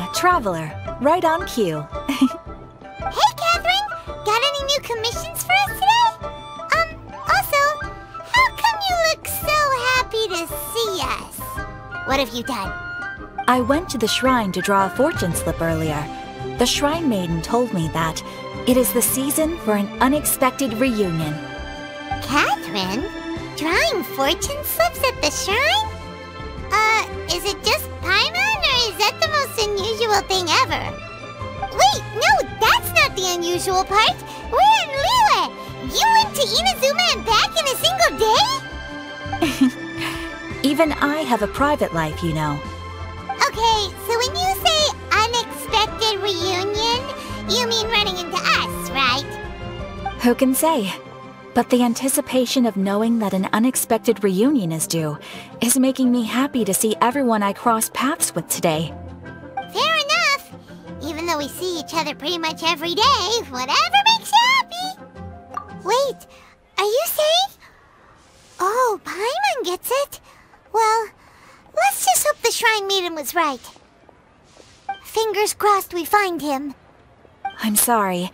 Ah, Traveler. Right on cue. Hey, Katheryne! Got any new commissions for us today? Um, also, how come you look so happy to see us? What have you done? I went to the shrine to draw a fortune slip earlier. The shrine maiden told me that it is the season for an unexpected reunion. Katheryne? Drawing fortune slips at the shrine? Uh, is it just Paimon, unusual part! We're in Liyue! You went to Inazuma and back in a single day? Even I have a private life, you know. Okay, so when you say unexpected reunion, you mean running into us, right? Who can say? But the anticipation of knowing that an unexpected reunion is due is making me happy to see everyone I cross paths with today. Fair enough. Even though we see each other pretty much every day, whatever makes you happy. Wait, are you saying? Oh, Paimon gets it. Well, let's just hope the Shrine Maiden was right. Fingers crossed we find him. I'm sorry.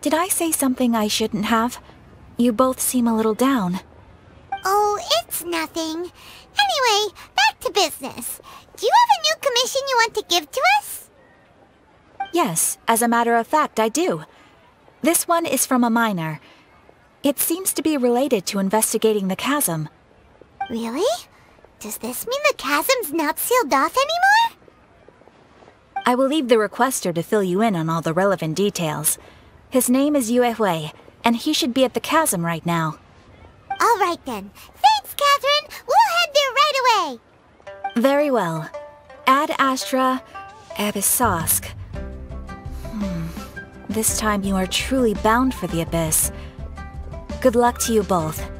Did I say something I shouldn't have? You both seem a little down. Oh, it's nothing. Anyway, back to business. Do you have a new commission you want to give to us? Yes, as a matter of fact, I do. This one is from a miner. It seems to be related to investigating the chasm. Really? Does this mean the chasm's not sealed off anymore? I will leave the requester to fill you in on all the relevant details. His name is Yue Hui, and he should be at the chasm right now. All right then. Thanks, Katheryne. We'll head there right away. Very well. Ad Astra Abyssosque. This time you are truly bound for the abyss. Good luck to you both.